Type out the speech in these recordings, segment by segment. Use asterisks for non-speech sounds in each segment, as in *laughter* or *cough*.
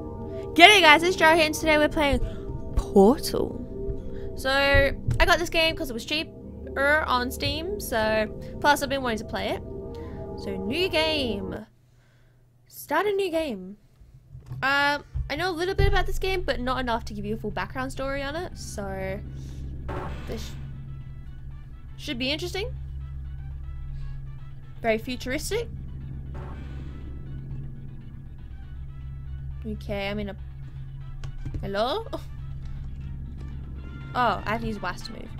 G'day guys, it's Joe here and today we're playing Portal. So, I got this game because it was cheaper on Steam, so, plus I've been wanting to play it. So, new game. Start a new game. Um, I know a little bit about this game, but not enough to give you a full background story on it, so, this should be interesting. Very futuristic. Okay, I'm in a... Hello? Oh, I have to use WAS to move.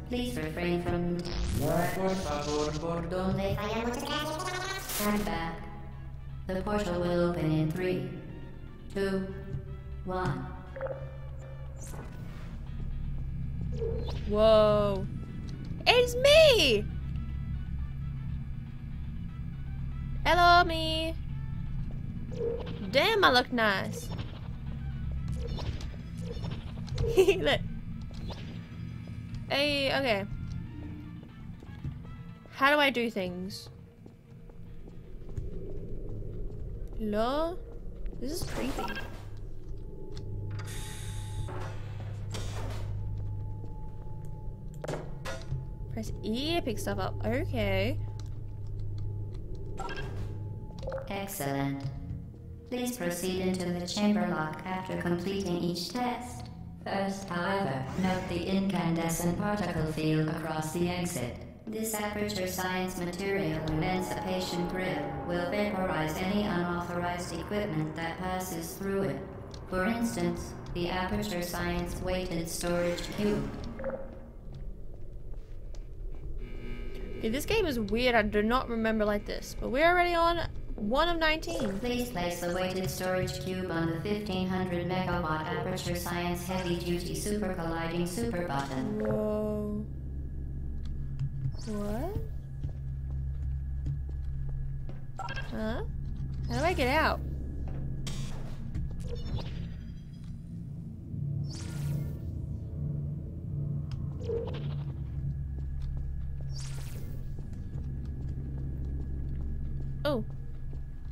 please refrain from Por favor, por donde Stand back. The portal will open in three, two, one. Whoa. It's me! Hello, me. Damn, I look nice. *laughs* look. Hey, okay. How do I do things? Hello? This is creepy. Press E to pick stuff up. Okay. Excellent. Please proceed into the chamber lock after completing each test. First, however, note the incandescent particle field across the exit. This aperture science material emancipation grid will vaporize any unauthorized equipment that passes through it. For instance, the aperture science weighted storage cube. Okay, this game is weird. I do not remember like this. But we're already on 1 of 19. Please place the weighted storage cube on the 1500 megawatt aperture science heavy duty super colliding super button. Whoa. What? Huh? How do I get out?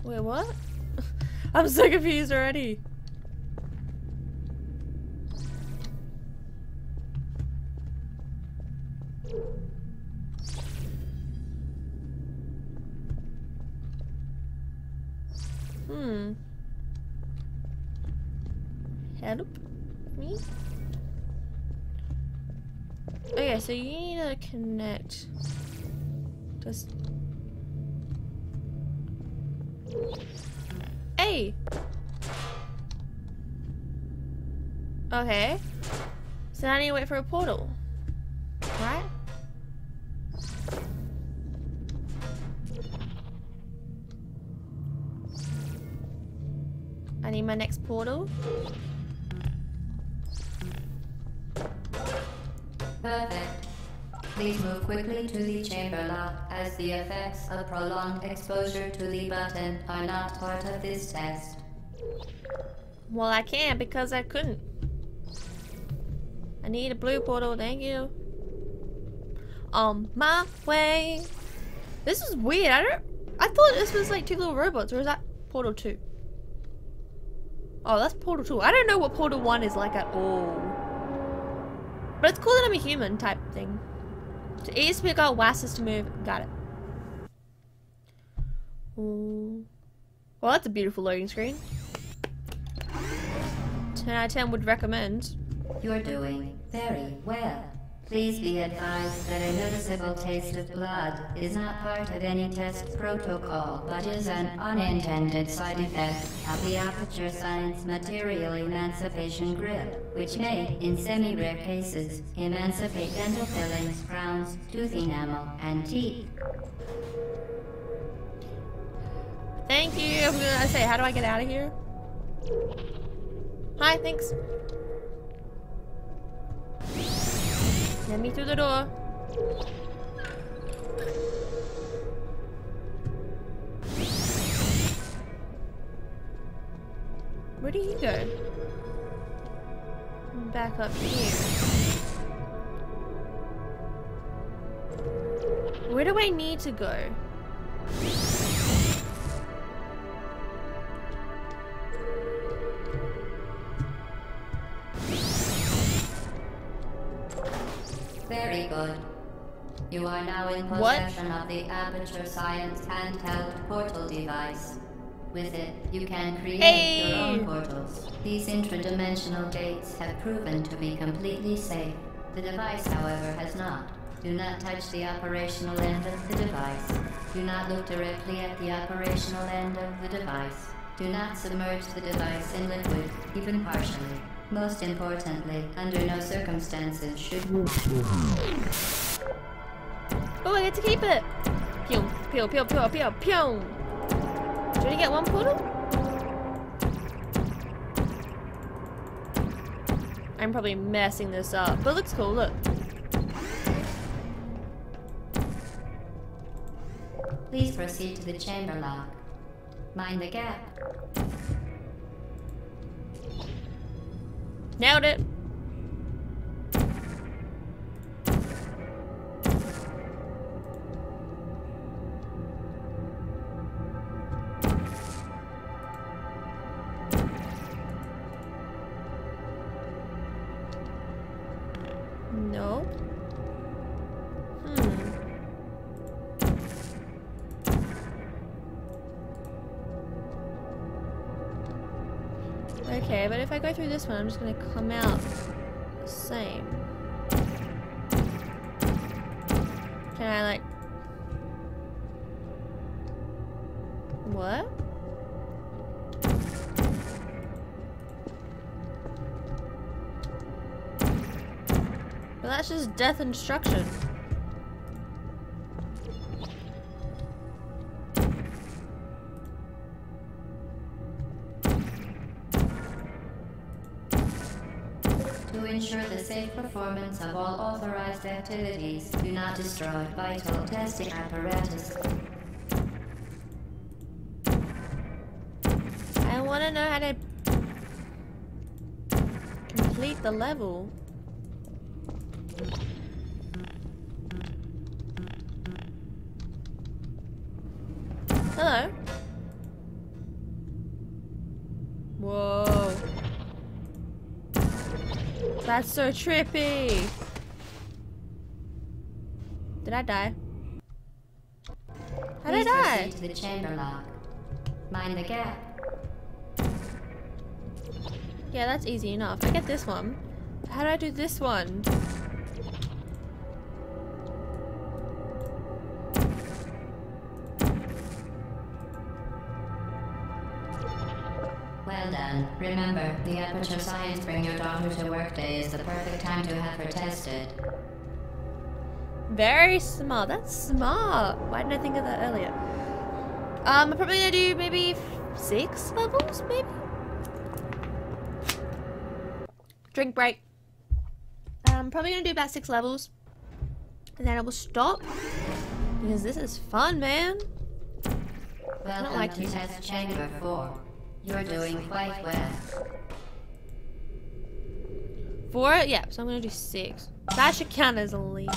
Wait, what? *laughs* I'm so confused already. Hmm. Help me? Okay, so you need to connect. Just. Hey! Oh, okay. So now I need to wait for a portal. Right? I need my next portal. Perfect. Please move quickly to the chamber lock as the effects of prolonged exposure to the button are not part of this test. Well, I can't because I couldn't. I need a blue portal, thank you. On my way. This is weird. I don't. I thought this was like two little robots, or is that Portal 2? Oh, that's Portal 2. I don't know what Portal 1 is like at all. But it's cool that I'm a human type thing. To to pick out, is to move. Got it. Ooh. Well, that's a beautiful loading screen. 10 out of 10 would recommend. You're doing very well. Please be advised that a noticeable taste of blood is not part of any test protocol, but is an unintended side effect of the Aperture Science Material Emancipation Grid, which may, in semi-rare cases, emancipate dental fillings, crowns, tooth enamel, and teeth. Thank you. I'm gonna say, how do I get out of here? Hi, thanks. Let me through the door. Where do you go? Back up here. Where do I need to go? Very good. You are now in What? possession of the Aperture Science handheld portal device. With it, you can create your own portals. These intradimensional gates have proven to be completely safe. The device, however, has not. Do not touch the operational end of the device. Do not look directly at the operational end of the device. Do not submerge the device in liquid, even partially. Most importantly, under no circumstances should Oh, I get to keep it. Pew, pew, pew, pew, pew, pew. Do you get one portal? I'm probably messing this up, but it looks cool. Look. Please proceed to the chamber lock. Mind the gap. Nailed it. Okay, but if I go through this one, I'm just gonna come out the same. Can I like... What? But that's just death and destruction. Safe performance of all authorized activities, do not destroy vital testing apparatus. I want to know how to complete the level. Hello. That's so trippy. Did I die? How did I die? to the chamber lock. Mind the gap. Yeah, that's easy enough. I get this one. How do I do this one? Done. Remember, the Aperture Science Bring Your Daughter to Work Day is the perfect time to have her tested. Very smart. That's smart. Why didn't I think of that earlier? Um, I'm probably gonna do maybe f- six levels, maybe. Drink break. I'm probably gonna do about six levels, and then I will stop because this is fun, man. Welcome I don't like to you. Test Chamber 4. You're doing quite well. Four, yeah. So I'm gonna do six. That should count as a lead.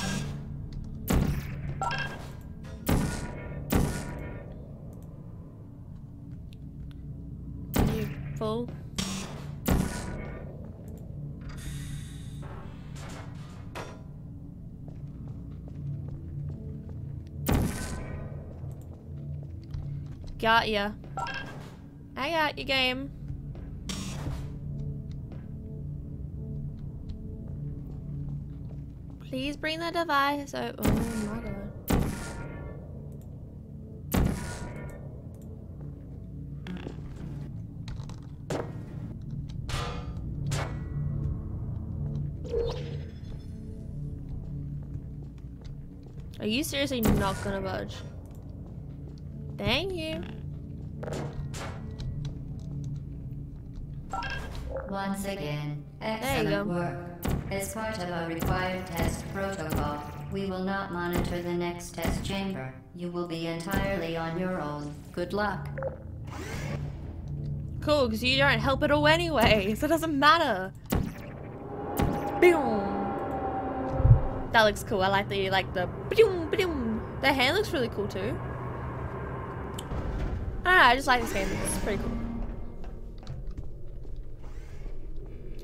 Got ya. I got you, game. Please bring the device. Oh, oh my god. Are you seriously not gonna budge? Thank you. Once again, excellent work. As part of our required test protocol, we will not monitor the next test chamber. You will be entirely on your own. Good luck. Cool, because you don't help at all anyway, *laughs* so it doesn't matter. Boom. That looks cool. I like the like the boom boom. The hand looks really cool too. I don't know, I just like this game. It's pretty cool.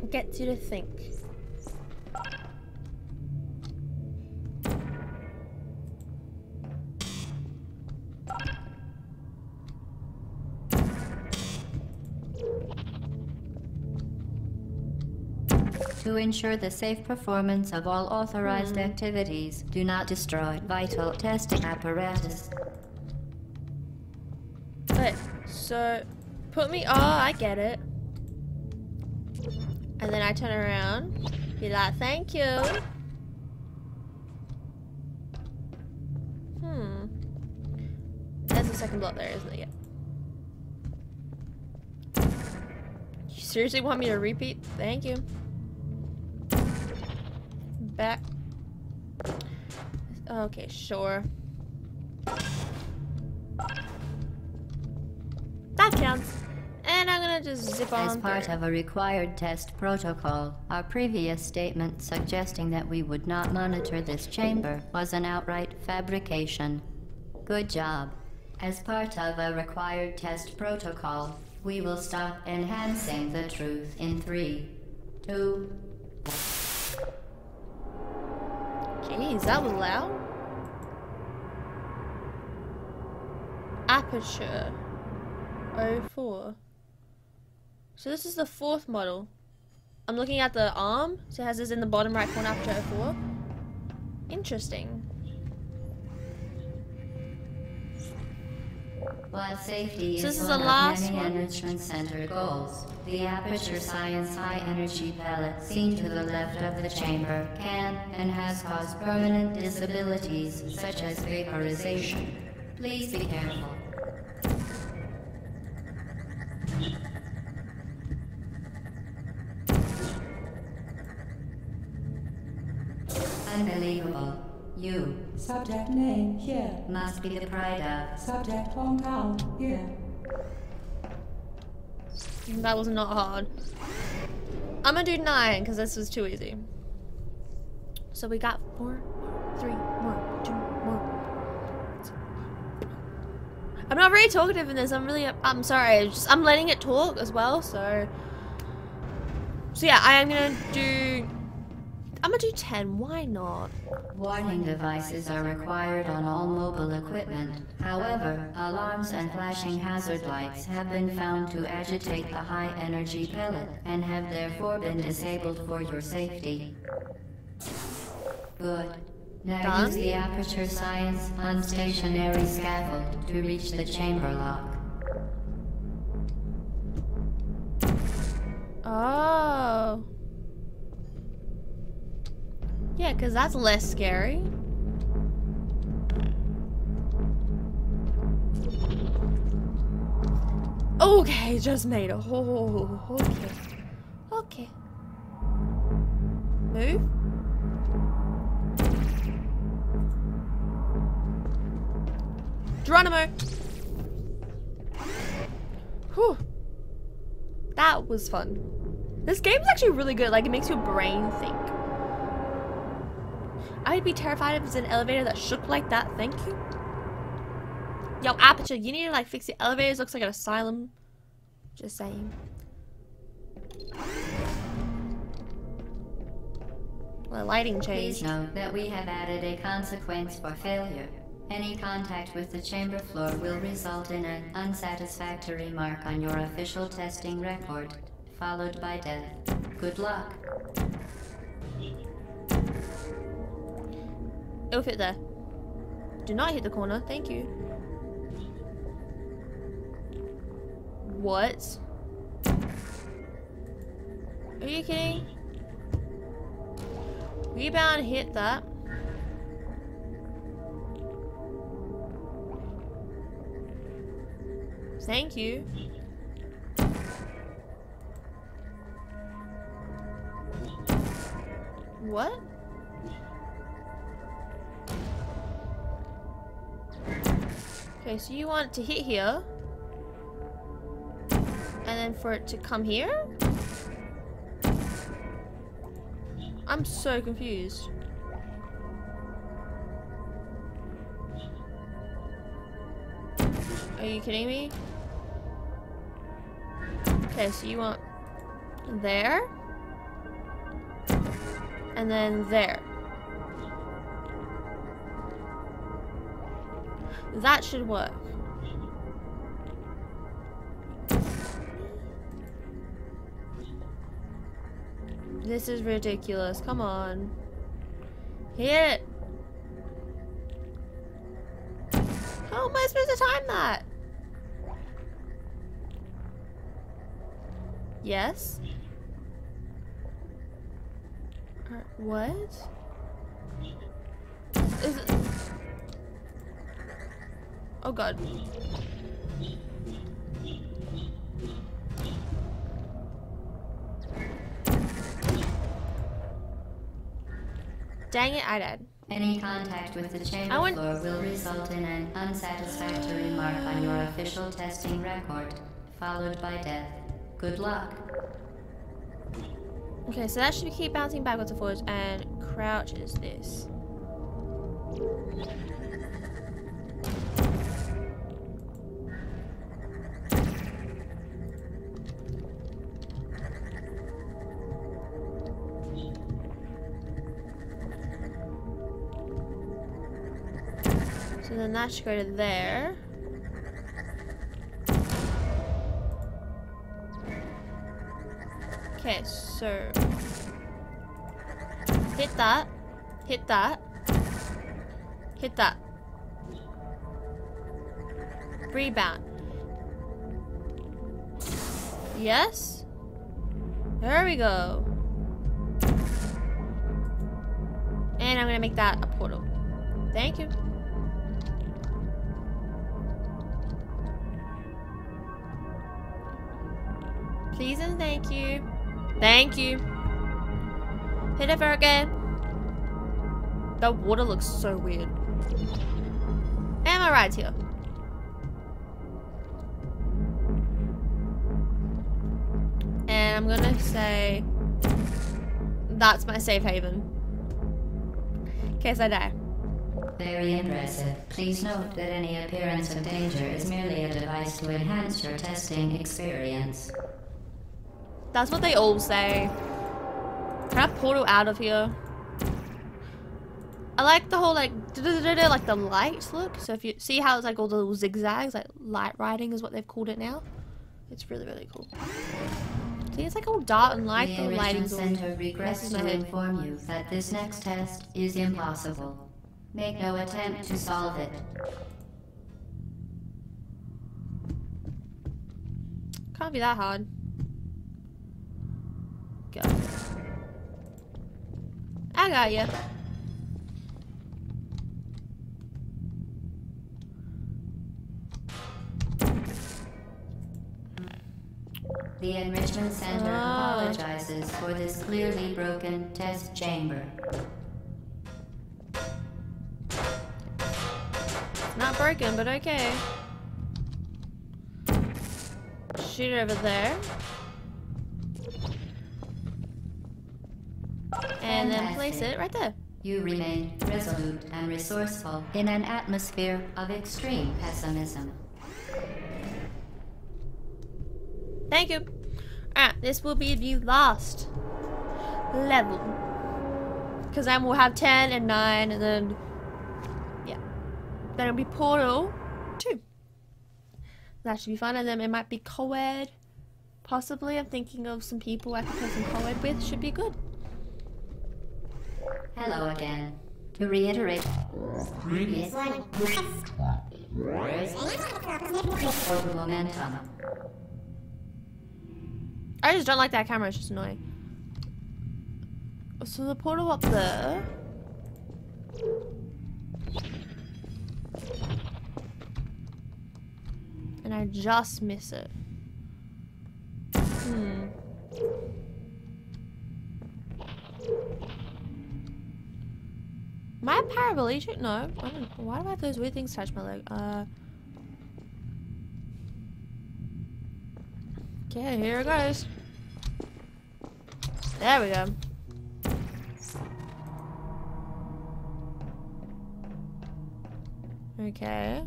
Gets you to think. To ensure the safe performance of all authorized hmm. activities, do not destroy vital testing apparatus. But so put me. Oh, I get it. And then I turn around, be like, "Thank you." Hmm. There's a second block there, isn't it? Yet. You seriously want me to repeat? Thank you. Back. Okay, sure. That counts. And I'm gonna just zip on As part through. of a required test protocol, our previous statement suggesting that we would not monitor this chamber was an outright fabrication. Good job. As part of a required test protocol, we will stop enhancing the truth in three, two, Jeez, that was loud. Aperture 04. So this is the fourth model. I'm looking at the arm. So it has this in the bottom right corner, aperture 04. Interesting. While safety So is this is one the of last many one? enrichment center goals, the Aperture Science High Energy Pellet seen to the left of the chamber can and has caused permanent disabilities such as vaporization. Please be careful. You Subject name here. must be the pride of Subject hometown here. That was not hard. I'm gonna do nine because this was too easy. So we got four, three more, two more. I'm not very talkative in this. I'm really. I'm sorry. Just I'm letting it talk as well. So. So yeah, I am gonna do. I'm gonna do ten. Why not? Warning devices are required on all mobile equipment. However, alarms and flashing hazard lights have been found to agitate the high energy pellet and have therefore been disabled for your safety. Good. Now Done? use the Aperture Science unstationary scaffold to reach the chamber lock. Oh. Yeah, because that's less scary. Okay, just made a hole. Okay. Okay. Move. Geronimo. Whew. That was fun. This game's actually really good. Like, it makes your brain think. I'd be terrified if it's an elevator that shook like that. Thank you. Yo, Aperture, you need to, like, fix the elevators. Looks like an asylum. Just saying. Well, lighting Please changed. note that we have added a consequence for failure. Any contact with the chamber floor will result in an unsatisfactory mark on your official testing record, followed by death. Good luck. It'll fit there. Do not hit the corner. Thank you. What? Are you kidding? Rebound hit that. Thank you. What? Okay, so you want it to hit here. And then for it to come here? I'm so confused. Are you kidding me? Okay, so you want there. And then there. That should work. This is ridiculous. Come on. Hit it. How am I supposed to time that? Yes? Uh, what? Oh god. Dang it, I died. Any contact with the chamber want- floor will result in an unsatisfactory mark on your official testing record, followed by death. Good luck. Okay, so that should keep bouncing backwards and forwards, and crouch is this. So then that should go to there. Okay, so hit that, hit that, hit that. Rebound. Yes. There we go. And I'm gonna make that a portal. Thank you. Please and thank you. Thank you. Hit it again. The water looks so weird. Am I right here? And I'm gonna say that's my safe haven. In case I die. Very impressive. Please note that any appearance of danger is merely a device to enhance your testing experience. That's what they all say. Can I portal out of here? I like the whole like like the lights look. So if you see how it's like all the little zigzags, like light riding is what they've called it now. It's really really cool. See, it's like all dark and light. the The all Center regrets to inform you that this next test is impossible. Make no attempt to solve it. Can't be that hard. Go. I got you. The Enrichment Center Ah. apologizes for this clearly broken test chamber. It's not broken, but okay. Shoot over there. And then place it right there. You remain resolute and resourceful in an atmosphere of extreme pessimism. Thank you. Alright, this will be the last level. Because then we'll have 10 and 9 and then, yeah. Then it'll be Portal 2. That should be fun. And then it might be co-ed. Possibly. I'm thinking of some people I could play some co-ed with. Should be good. Hello again. To reiterate, previous Orbital momentum. I just don't like that camera. It's just annoying. So the portal up there. And I just miss it. Hmm. Am I paraplegic? No. I don't, why do I have those weird things touch my leg? Uh. Okay, here it goes. There we go. Okay.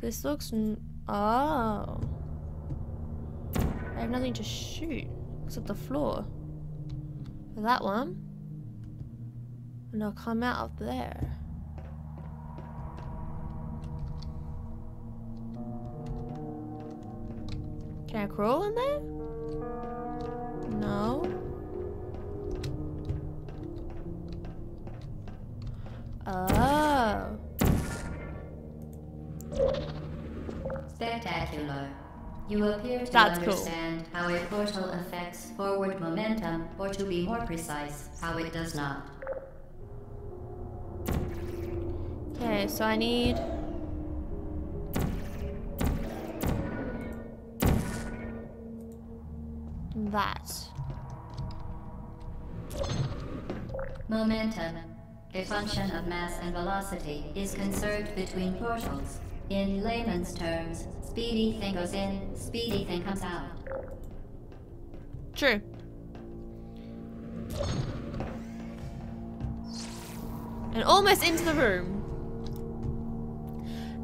This looks. oh. I have nothing to shoot except the floor. That one. And I'll come out of there. Can I crawl in there? No. Oh. Spectacular. You appear to That's cool. understand how a portal affects forward momentum, or to be more precise, how it does not. Okay, so I need. That. Momentum, a function of mass and velocity, is conserved between portals. In layman's terms, speedy thing goes in, speedy thing comes out. True. And almost into the room.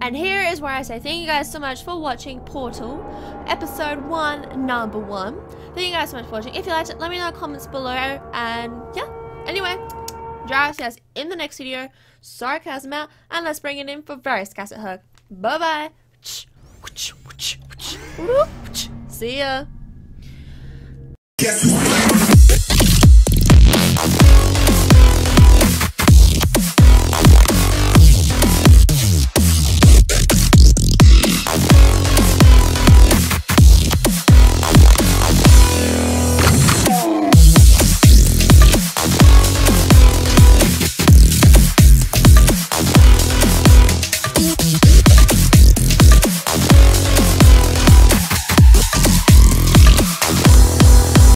And here is where I say thank you guys so much for watching Portal, episode 1, number 1. Thank you guys so much for watching. If you liked it, let me know in the comments below. And yeah, anyway, Dry guys in the next video. Sarcasm out, and let's bring it in for various Cassette Hug. Bye bye. See ya.